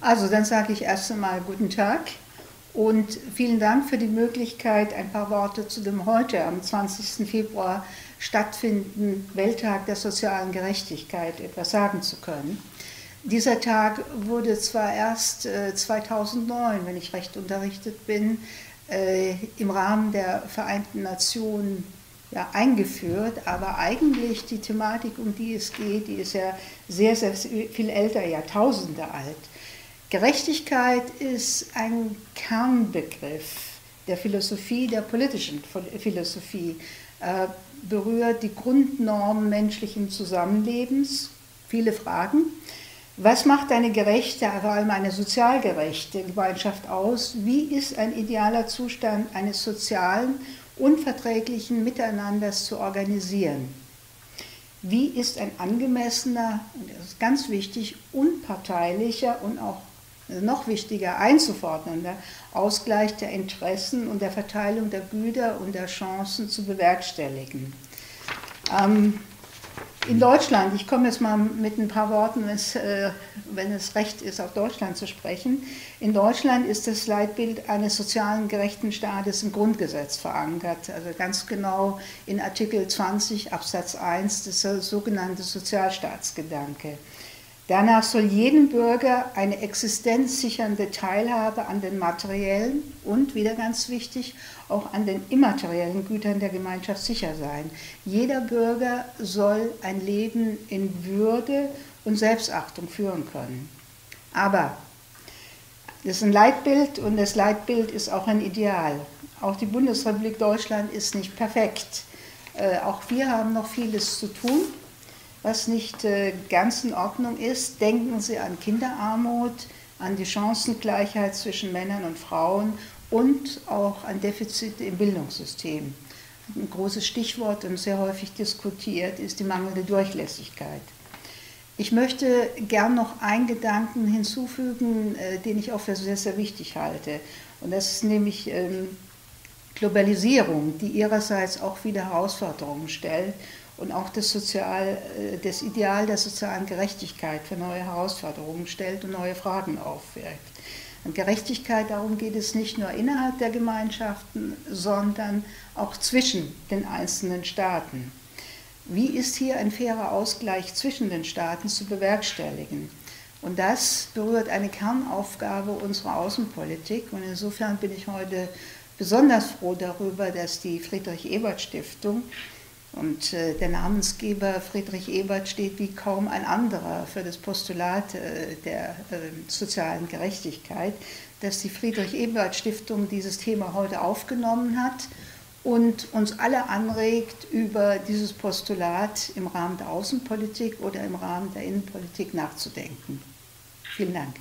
Also dann sage ich erst einmal guten Tag und vielen Dank für die Möglichkeit, ein paar Worte zu dem heute am 20. Februar stattfindenden Welttag der sozialen Gerechtigkeit etwas sagen zu können. Dieser Tag wurde zwar erst 2009, äh, wenn ich recht unterrichtet bin, äh, im Rahmen der Vereinten Nationen ja, eingeführt, aber eigentlich die Thematik, um die es geht, die ist ja sehr, sehr viel älter, Jahrtausende alt. Gerechtigkeit ist ein Kernbegriff der Philosophie, der politischen Philosophie, äh, berührt die Grundnormen menschlichen Zusammenlebens, viele Fragen. Was macht eine gerechte, vor allem eine sozial gerechte Gemeinschaft aus? Wie ist ein idealer Zustand eines sozialen, unverträglichen Miteinanders zu organisieren? Wie ist ein angemessener, und das ist ganz wichtig, unparteilicher und auch noch wichtiger einzufordernder Ausgleich der Interessen und der Verteilung der Güter und der Chancen zu bewerkstelligen. Ähm, in Deutschland, ich komme jetzt mal mit ein paar Worten, wenn es, äh, wenn es recht ist, auf Deutschland zu sprechen. In Deutschland ist das Leitbild eines sozialen gerechten Staates im Grundgesetz verankert, also ganz genau in Artikel 20 Absatz 1, das sogenannte Sozialstaatsgedanke. Danach soll jedem Bürger eine existenzsichernde Teilhabe an den materiellen und, wieder ganz wichtig, auch an den immateriellen Gütern der Gemeinschaft sicher sein. Jeder Bürger soll ein Leben in Würde und Selbstachtung führen können. Aber das ist ein Leitbild und das Leitbild ist auch ein Ideal. Auch die Bundesrepublik Deutschland ist nicht perfekt. Äh, auch wir haben noch vieles zu tun was nicht äh, ganz in Ordnung ist. Denken Sie an Kinderarmut, an die Chancengleichheit zwischen Männern und Frauen und auch an Defizite im Bildungssystem. Ein großes Stichwort und sehr häufig diskutiert ist die mangelnde Durchlässigkeit. Ich möchte gern noch einen Gedanken hinzufügen, äh, den ich auch für sehr, sehr wichtig halte. Und das ist nämlich ähm, Globalisierung, die ihrerseits auch wieder Herausforderungen stellt und auch das, Sozial, äh, das Ideal der sozialen Gerechtigkeit für neue Herausforderungen stellt und neue Fragen aufwirft. Und Gerechtigkeit, darum geht es nicht nur innerhalb der Gemeinschaften, sondern auch zwischen den einzelnen Staaten. Wie ist hier ein fairer Ausgleich zwischen den Staaten zu bewerkstelligen? Und das berührt eine Kernaufgabe unserer Außenpolitik. Und insofern bin ich heute besonders froh darüber, dass die Friedrich-Ebert-Stiftung und äh, der Namensgeber Friedrich Ebert steht wie kaum ein anderer für das Postulat äh, der äh, sozialen Gerechtigkeit, dass die Friedrich Ebert Stiftung dieses Thema heute aufgenommen hat und uns alle anregt, über dieses Postulat im Rahmen der Außenpolitik oder im Rahmen der Innenpolitik nachzudenken. Vielen Dank.